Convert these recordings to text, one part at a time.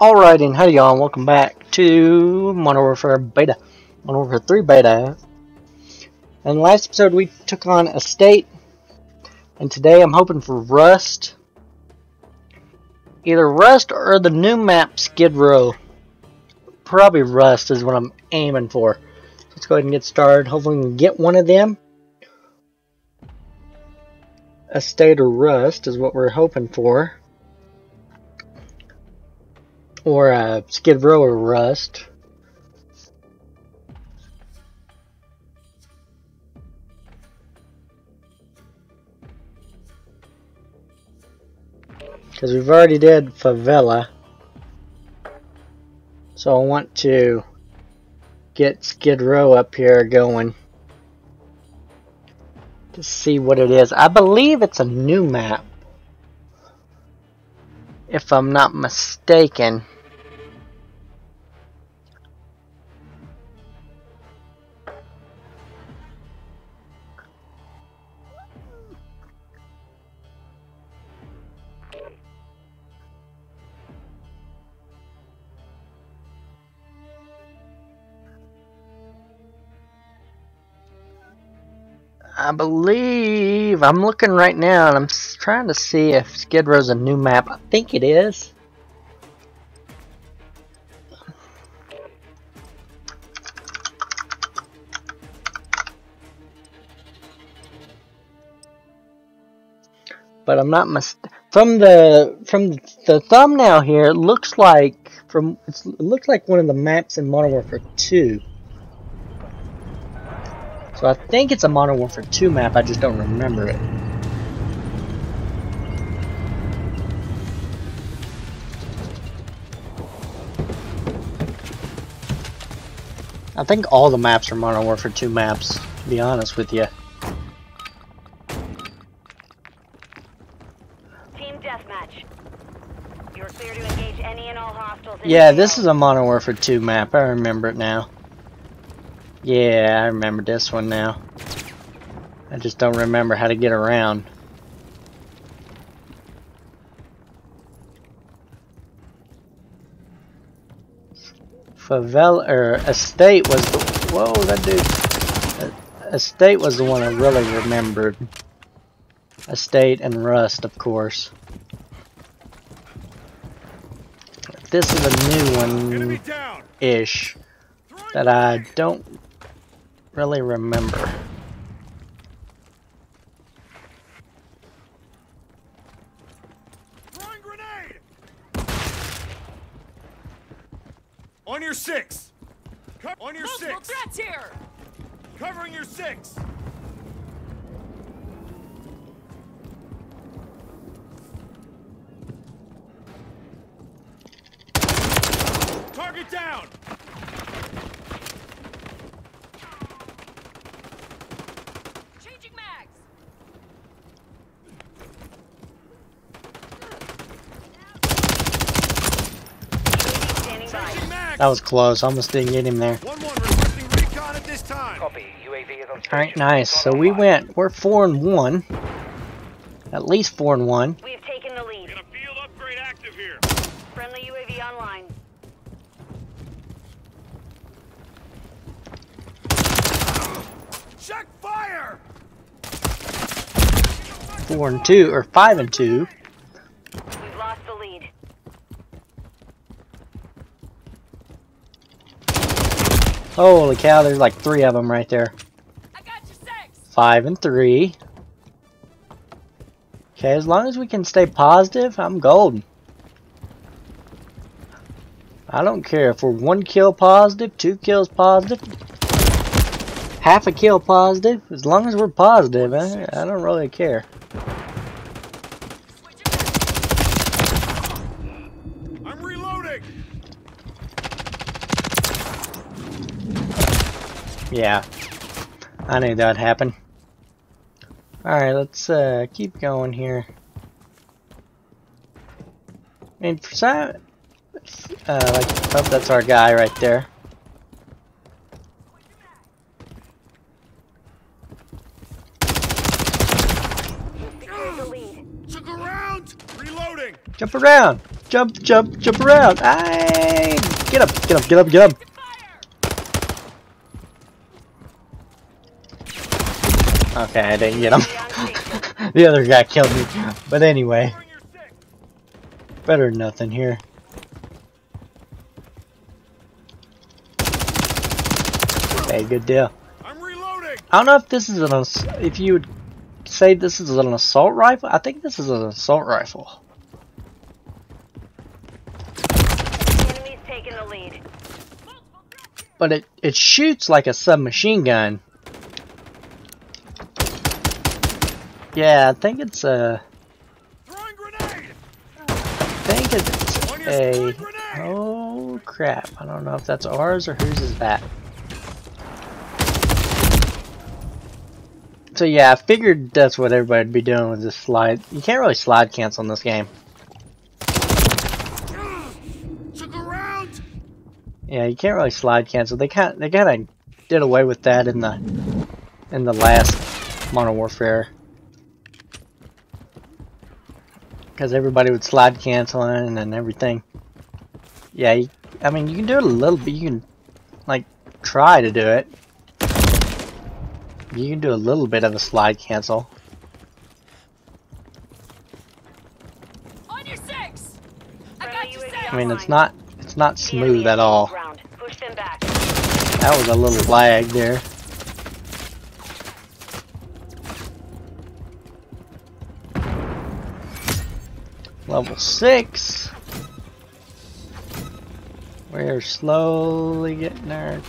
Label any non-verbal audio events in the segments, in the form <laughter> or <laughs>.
Alright, and howdy y'all, welcome back to Modern Warfare Beta. Modern Warfare 3 Beta. And last episode we took on Estate. And today I'm hoping for Rust. Either Rust or the new map Skid Row. Probably Rust is what I'm aiming for. Let's go ahead and get started. Hopefully we can get one of them. Estate or Rust is what we're hoping for or uh, Skid Row or Rust. Because we've already did Favela. So I want to get Skid Row up here going. To see what it is. I believe it's a new map. If I'm not mistaken. I believe I'm looking right now and I'm trying to see if Skid Row's a new map. I think it is. But I'm not mis from the from the thumbnail here. It looks like from it looks like one of the maps in Modern Warfare 2. So I think it's a Modern Warfare 2 map, I just don't remember it. I think all the maps are Modern Warfare 2 maps, to be honest with you. Team deathmatch. You're clear to engage any and all hostiles. Yeah, this is a Modern Warfare 2 map, I remember it now. Yeah, I remember this one now. I just don't remember how to get around. Favela or Estate was the whoa that dude. Estate was the one I really remembered. Estate and Rust, of course. This is a new one ish that I don't really remember. On your six. Co on your Multiple six. threats here. Covering your six. Target down. That was close. Almost didn't get him there. One one requesting recon at this time. Copy. UAV is on station. Alright, nice. So we went. We're four and one. At least four and one. We've taken the lead. Got a field upgrade active here. Friendly UAV online. Check fire. Four and two or five and two. We've lost the lead. Holy cow! There's like three of them right there. I got you six. Five and three. Okay, as long as we can stay positive, I'm golden. I don't care if we're one kill positive, two kills positive, half a kill positive. As long as we're positive, I, I don't really care. I'm reloading. Yeah, I knew that'd happen. Alright, let's uh, keep going here. And for some, uh, like, oh, that's our guy right there. Secured the lead. Took around. Reloading. Jump around! jump, jump, jump around. Aye! Get up, get up, get up, get up. Okay, I didn't get him. <laughs> the other guy killed me. But anyway, Bring your six. better than nothing here. Okay, good deal. I'm reloading. I don't know if this is an ass- if you would say this is an assault rifle. I think this is an assault rifle. Enemies taking the lead. But it, it shoots like a submachine gun. Yeah, I think it's a Throwing grenade. I think it's a. Oh crap. I don't know if that's ours or whose is that. So yeah, I figured that's what everybody'd be doing with this slide. You can't really slide cancel in this game. Yeah, you can't really slide cancel. They kind they kind of did away with that in the in the last Modern Warfare because everybody would slide canceling and everything. Yeah, you, I mean you can do it a little bit. You can like try to do it. You can do a little bit of a slide cancel. On your six! I got you I mean it's not it's not smooth at all. ground. Push them back. That was a little lag there. Level 6. We're slowly getting there.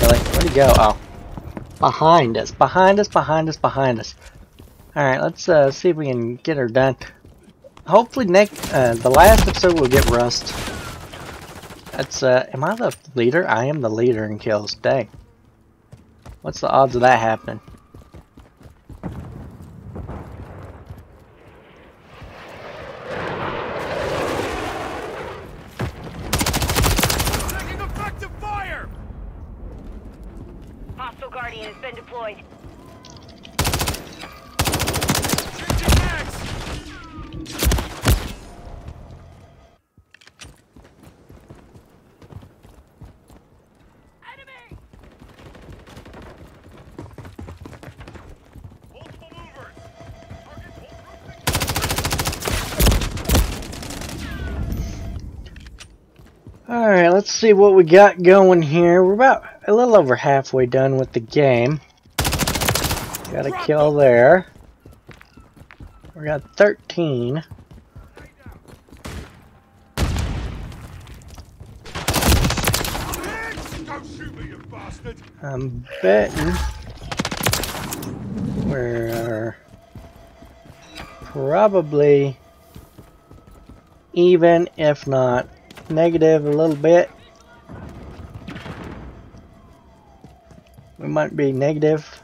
Really? Where'd he go? Oh. Behind us. Behind us, behind us, behind us. Alright, let's uh, see if we can get her done. Hopefully next, uh, the last episode will get Rust. That's, uh, am I the leader? I am the leader in kills. Dang. What's the odds of that happening? Been deployed. Changing mags. Enemy! Multiple movers. Target hold Alright, let's see what we got going here. We're about a little over halfway done with the game. Got a kill there. We got 13. Don't shoot me, you bastard. I'm betting we're probably even, if not negative a little bit. Might be negative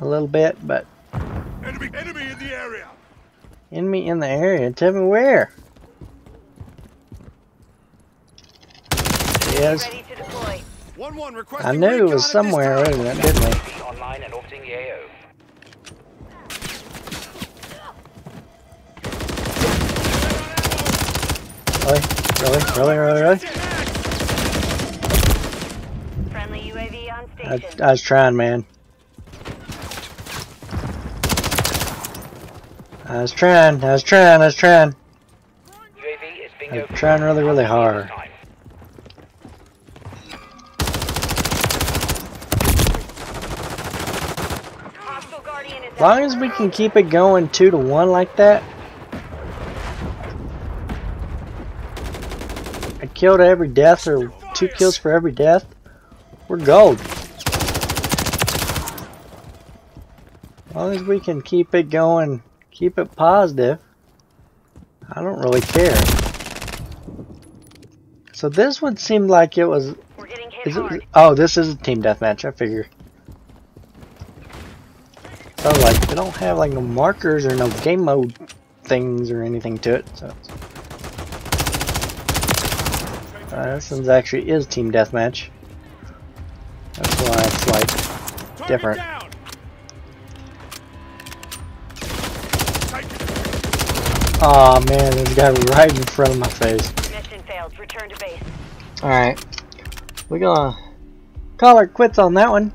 a little bit, but Enemy, enemy in the area. enemy in the area. Tell me where. Yes, Ready to deploy. One one. I knew it was at this somewhere, time. wasn't it, didn't we? UAV online and orbiting the AO. Really? Really? Really? Really? Really? Friendly UAV on I. I was trying, man. I was trying. I was trying. I was trying. UAV is bingo. I'm trying really, really hard. Time. Hostile Guardian is As long as we can keep it going two to one like that. A kill to every death or two kills for every death. We're gold. Long as we can keep it going, keep it positive. I don't really care. So this one seemed like it was We're getting hit Is it, oh, this is a team deathmatch. I figure. So like, they don't have like no markers or no game mode things or anything to it. So uh, this one's actually is team deathmatch. That's why it's like Target different. Oh man, this guy right in front of my face. Mission failed. Return to base. Alright. We're gonna call our quits on that one.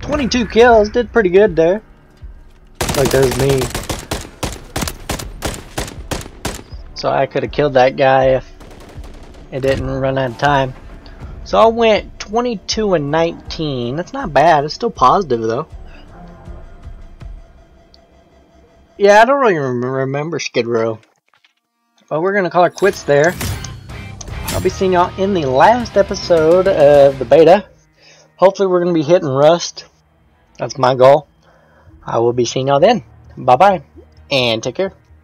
22 kills, did pretty good there. Like there's me. So I could have killed that guy if it didn't run out of time. So I went 22 and 19. That's not bad. It's still positive though. Yeah, I don't really remember Skid Row. But we're gonna call it quits there. I'll be seeing y'all in the last episode of the beta. Hopefully we're gonna be hitting Rust. That's my goal. I will be seeing y'all then. Bye bye. And take care.